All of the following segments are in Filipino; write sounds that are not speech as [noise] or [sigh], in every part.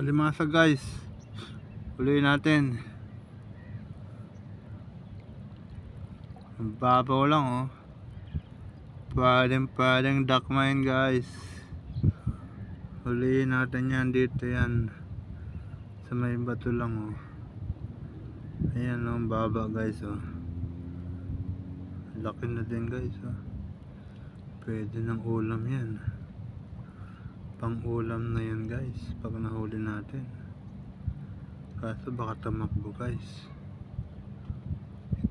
Alimasa guys. Uliin natin. Babaw lang oh. Pwedeng pwedeng duck mine guys. Uliin natin yan dito yan. Sa may bato lang oh. Ayan oh, baba guys oh. Laki na din guys oh. Pwede ng ulam yan. Pang ulam na yan guys. Pag nahuli natin. Kaso baka tamakbo guys.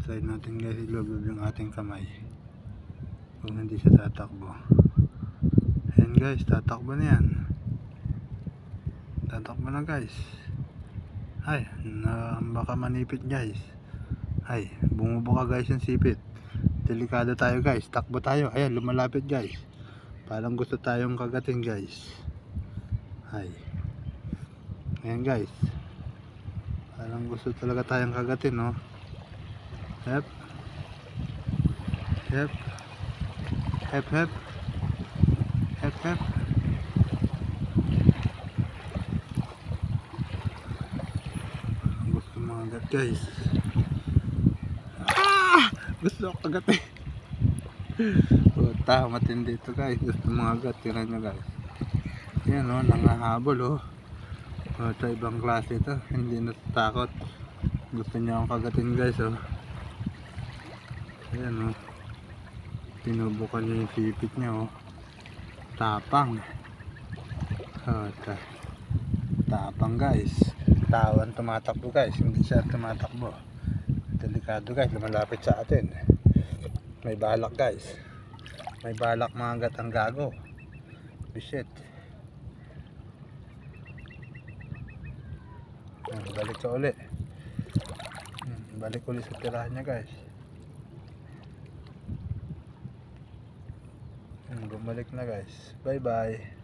Try natin guys ilublob yung ating kamay. Kung hindi siya tatakbo. Ayan guys, tatakbo na yan. Tatakbo na guys. Ay, na, baka manipit guys. Ay, bumubuka guys yung sipit. Delikado tayo guys. Takbo tayo. Ayan, lumalapit guys. Parang gusto tayong kagatin guys. Ay. Ayan guys. Parang gusto talaga tayong kagatin no. Hep. Hep. Hep hep. Hep hep. Gusto mga agat guys. Ah! Gusto ako kagatin. [laughs] Puta, matindi ito guys. Gusto mga agat. Tira nyo guys. Yan o, nangahabol o. Oh. Ito ibang klase ito. Hindi natatakot. Gusto niya akong kagatin guys o. Ayan o. Tinubukan niya yung sipit niya o. Tapang. Oh, ta tapang guys. Tawan tumatakbo guys. Hindi siya tumatakbo. Delikado guys. Lumalapit sa atin. May balak guys. May balak mga agat ang gago. Bisit. Ah, balik ka uli. Hmm, Balik uli sa tirahan niya guys. Hmm, Bumalik na guys. Bye bye.